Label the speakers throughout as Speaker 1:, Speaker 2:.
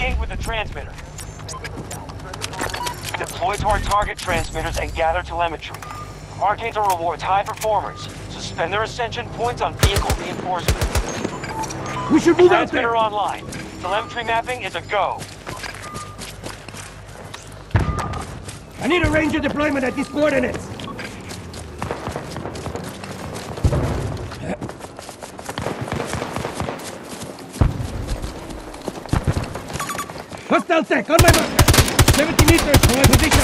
Speaker 1: Syncing with the transmitter. Deploy to our target transmitters and gather telemetry. Archangel rewards high performers. Suspend their ascension points on vehicle reinforcement.
Speaker 2: We should move out
Speaker 1: Transmitter
Speaker 2: there!
Speaker 1: online. Telemetry mapping is a go.
Speaker 2: I need a ranger deployment at these coordinates! Hostile tech, on my marker! 70 meters from my position!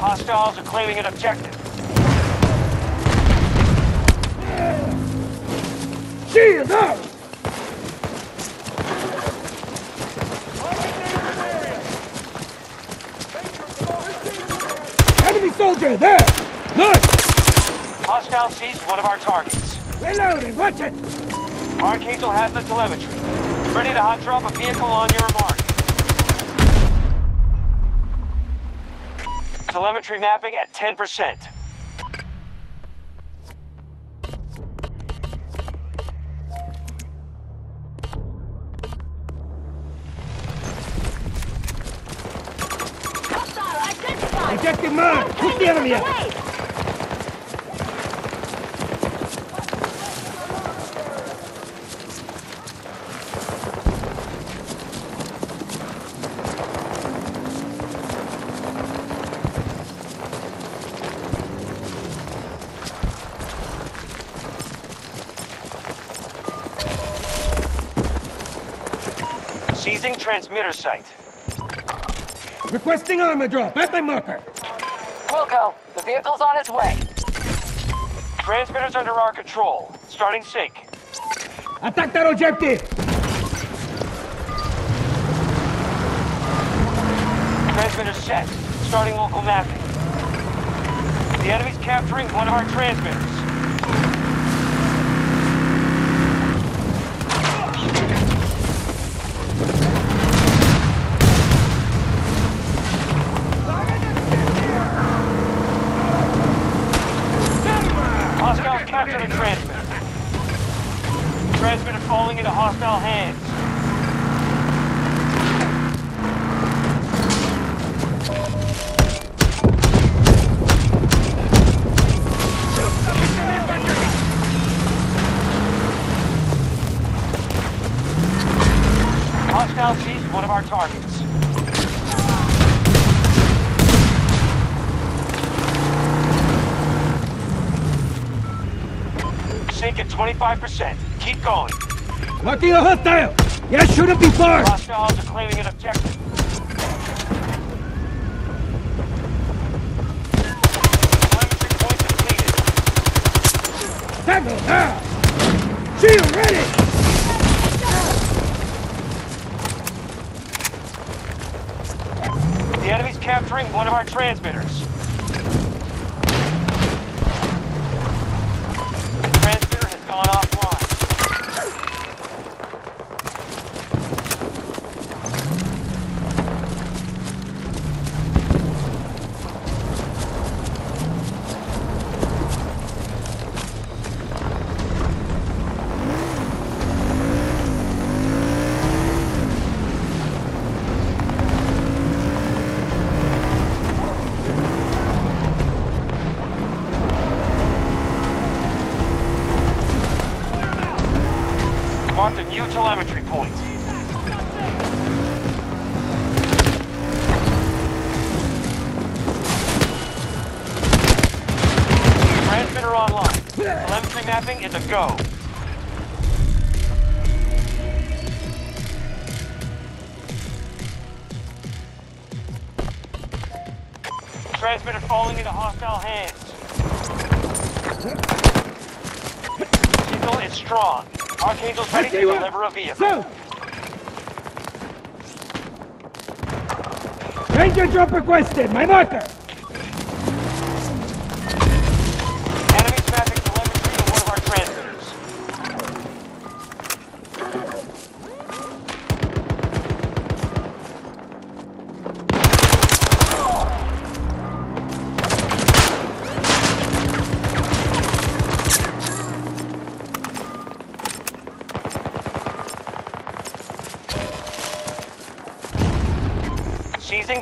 Speaker 1: Hostiles are claiming an objective.
Speaker 2: Up! Enemy soldier, there! Look!
Speaker 1: Hostile seized one of our targets.
Speaker 2: Reloading, watch it!
Speaker 1: Archangel has the telemetry. Ready to hot drop a vehicle on your mark. Telemetry mapping at 10%.
Speaker 2: Objective mark! Push the enemy out!
Speaker 1: Seizing transmitter site.
Speaker 2: Requesting armor drop at my marker!
Speaker 3: Wilco, the vehicle's on its way.
Speaker 1: Transmitters under our control. Starting sync.
Speaker 2: Attack that objective!
Speaker 1: Transmitter set. Starting local mapping. The enemy's capturing one of our transmitters. Our targets. Sync at 25%. Keep going.
Speaker 2: Marking a hostile! Yeah, shouldn't be far!
Speaker 1: Hostiles are claiming an objective. Telemetry point completed.
Speaker 2: Tango, now! Shield ready!
Speaker 1: One of our transmitters. Telemetry mapping is a go. Transmitter falling into hostile hands. Signal is strong. Archangel's ready to deliver a vehicle.
Speaker 2: Ranger drop requested, my marker!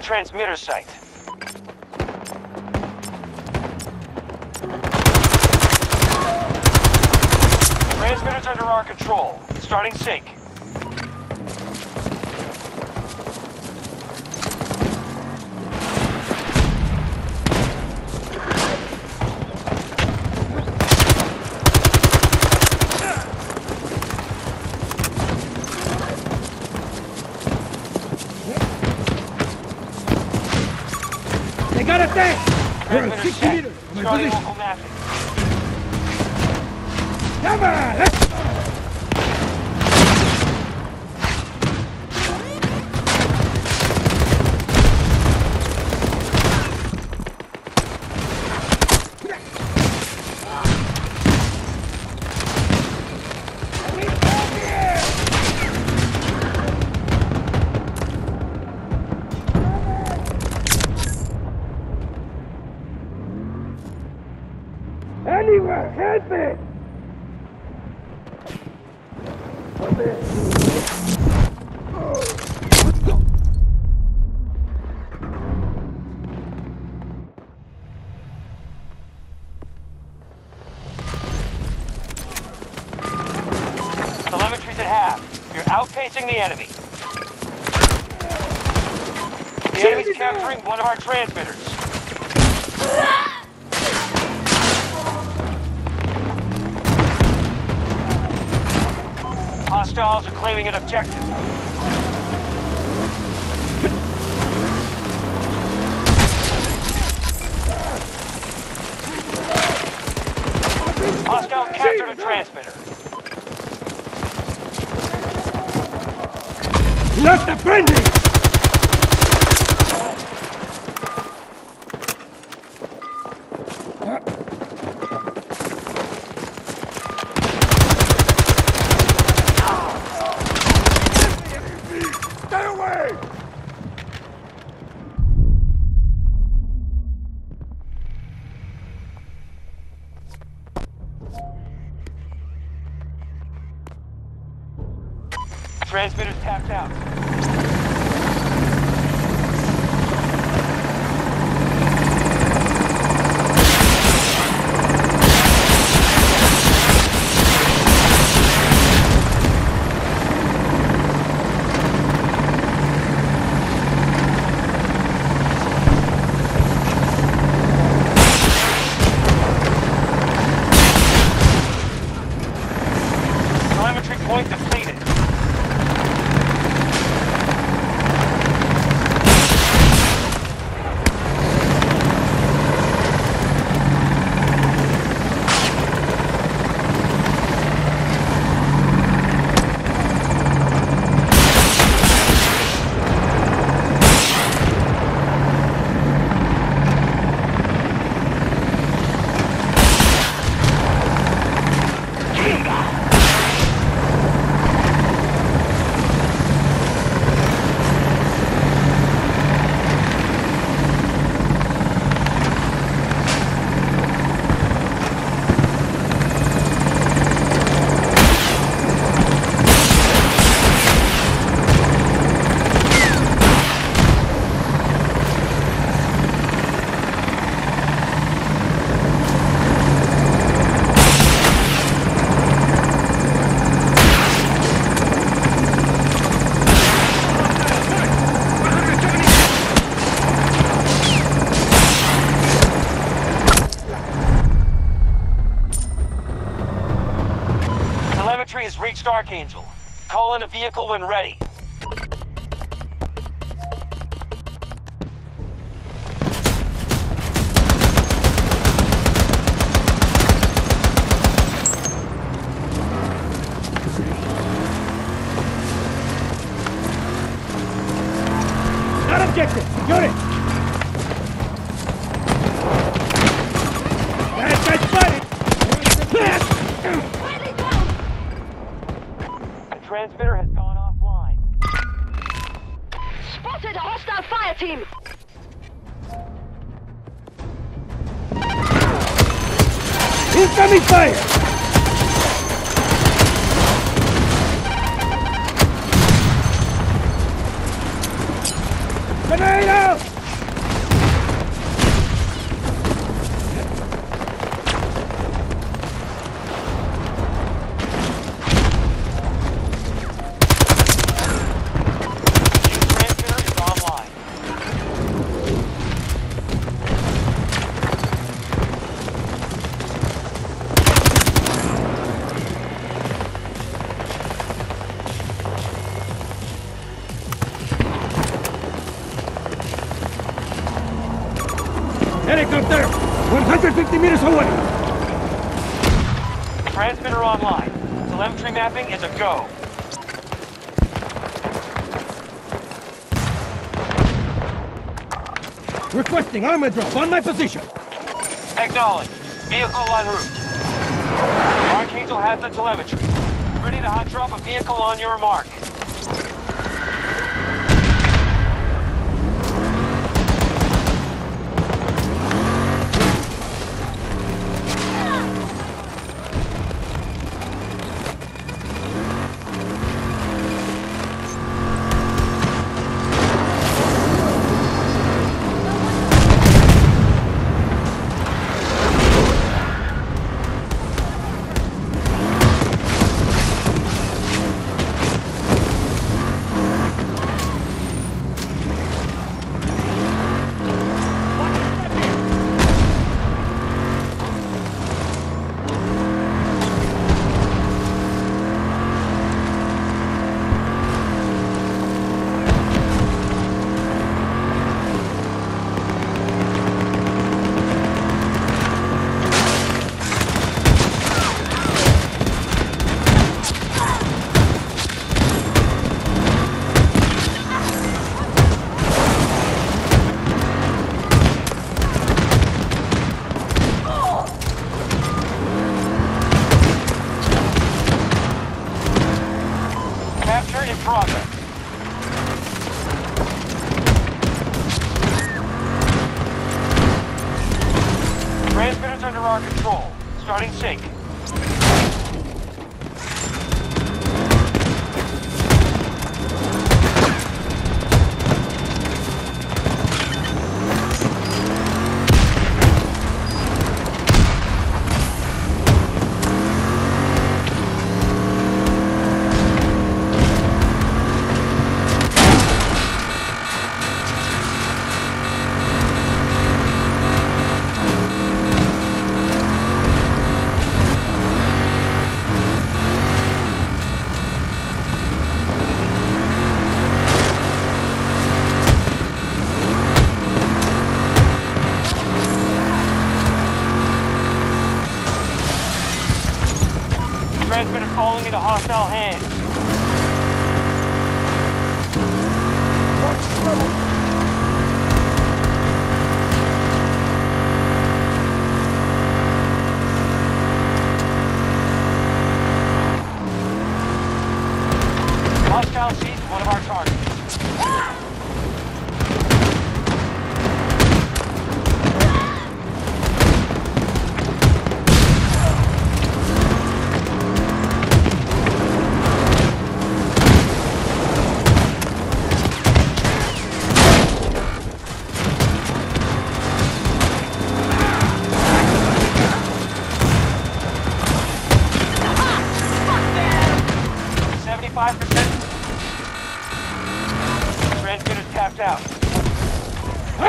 Speaker 1: Transmitter site. Transmitter's under our control. Starting sync.
Speaker 2: They got us there! We're at
Speaker 1: Transmitter's
Speaker 2: 60
Speaker 1: set.
Speaker 2: meters from my
Speaker 1: Starting
Speaker 2: position.
Speaker 1: local mapping.
Speaker 2: Come on, let's
Speaker 1: You're outpacing the enemy. The enemy's capturing one of our transmitters. Hostiles are claiming an objective. Hostile captured a transmitter.
Speaker 2: Lost the friendly!
Speaker 1: Archangel. Call in a vehicle when ready.
Speaker 2: Spotted
Speaker 3: a hostile fire team!
Speaker 2: Incoming fire! Grenade out! Helicopter! 150 meters away!
Speaker 1: Transmitter online. Telemetry mapping is a go.
Speaker 2: Requesting armor drop on my position!
Speaker 1: Acknowledged. Vehicle en route. Archangel has the telemetry. Ready to hot drop a vehicle on your mark.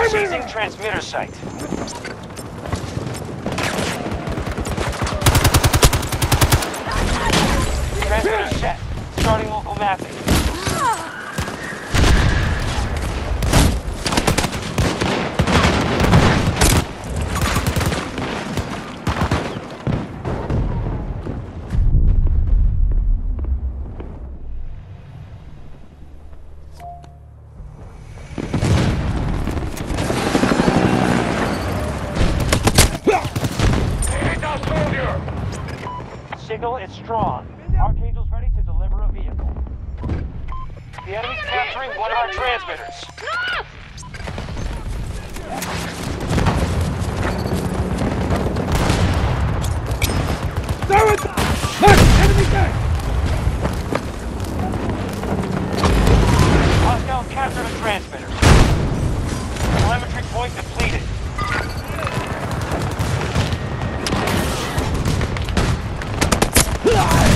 Speaker 1: Seizing transmitter site. Transmitter set. Starting local mapping. transmitters.
Speaker 2: Throw it! Mark! Enemy tank!
Speaker 1: Hostile captured a transmitter. Telemetry point depleted. Ah!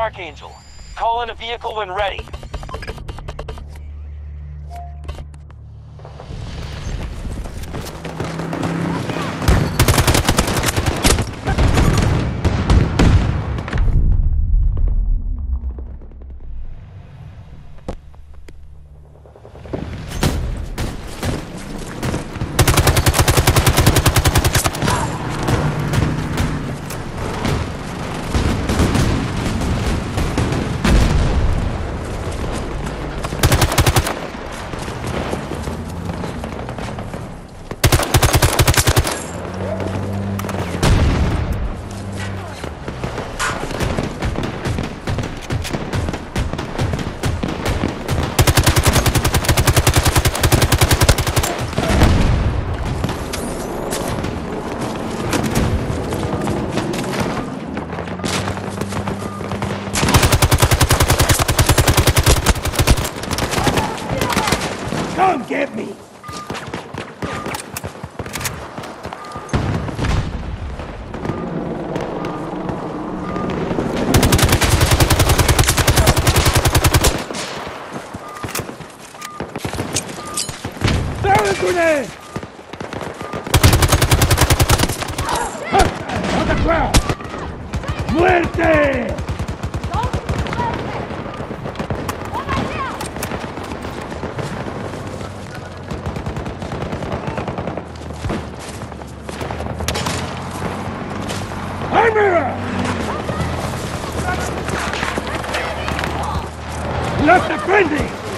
Speaker 1: Archangel. Call in a vehicle when ready.
Speaker 2: Come get me!
Speaker 4: not
Speaker 1: defending!